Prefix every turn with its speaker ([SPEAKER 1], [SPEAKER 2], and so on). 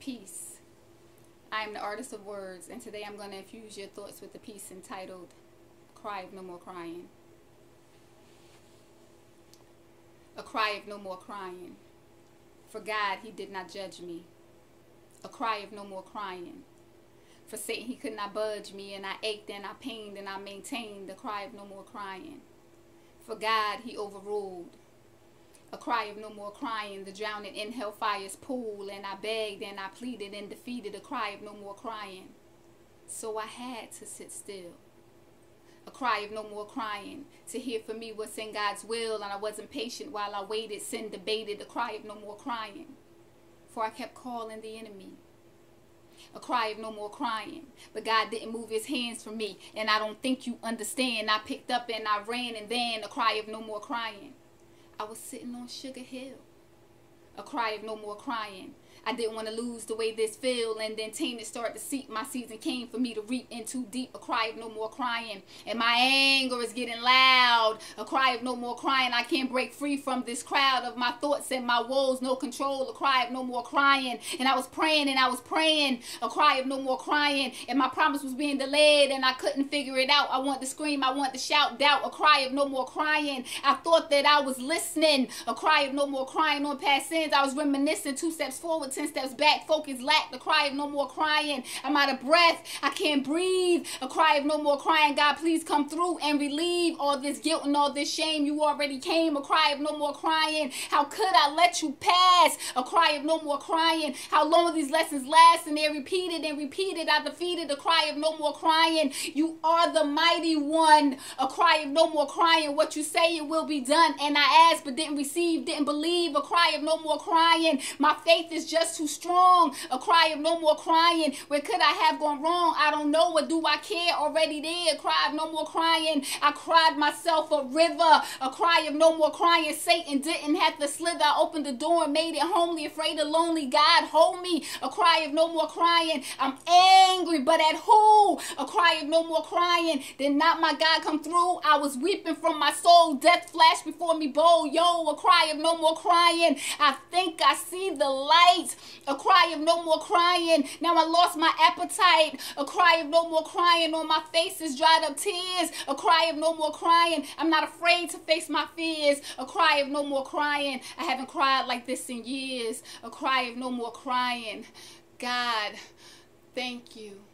[SPEAKER 1] Peace. I am the artist of words, and today I'm going to infuse your thoughts with a piece entitled Cry of No More Crying. A cry of no more crying. For God, He did not judge me. A cry of no more crying. For Satan, He could not budge me, and I ached and I pained and I maintained. the cry of no more crying. For God, He overruled a cry of no more crying, the drowning in hellfire's pool, and I begged and I pleaded and defeated a cry of no more crying. So I had to sit still. A cry of no more crying, to hear for me what's in God's will, and I wasn't patient while I waited, sin debated, a cry of no more crying. For I kept calling the enemy. A cry of no more crying. But God didn't move his hands from me, and I don't think you understand. I picked up and I ran, and then a cry of no more crying. I was sitting on Sugar Hill. A cry of no more crying. I didn't want to lose the way this feel and then tainted started to seep. My season came for me to reap into deep. A cry of no more crying. And my anger is getting loud. A cry of no more crying. I can't break free from this crowd of my thoughts and my woes. No control. A cry of no more crying. And I was praying and I was praying. A cry of no more crying. And my promise was being delayed and I couldn't figure it out. I want to scream. I want to shout doubt. A cry of no more crying. I thought that I was listening. A cry of no more crying on past sins. I was reminiscing two steps forward 10 steps back. Focus lack. The cry of no more crying. I'm out of breath. I can't breathe. A cry of no more crying. God, please come through and relieve all this guilt and all this shame. You already came. A cry of no more crying. How could I let you pass? A cry of no more crying. How long will these lessons last? And they're repeated and repeated. I defeated. A cry of no more crying. You are the mighty one. A cry of no more crying. What you say it will be done. And I asked but didn't receive, didn't believe. A cry of no more crying. My faith is just too strong. A cry of no more crying. Where could I have gone wrong? I don't know. What do I care? Already there. Cry of no more crying. I cried myself a river. A cry of no more crying. Satan didn't have to slither. I opened the door and made it homely. Afraid of lonely. God, hold me. A cry of no more crying. I'm angry, but at who? A cry of no more crying. Did not my God come through? I was weeping from my soul. Death flashed before me bold. Yo, a cry of no more crying. I think I see the light. A cry of no more crying. Now I lost my appetite. A cry of no more crying. On my face is dried up tears. A cry of no more crying. I'm not afraid to face my fears. A cry of no more crying. I haven't cried like this in years. A cry of no more crying. God, thank you.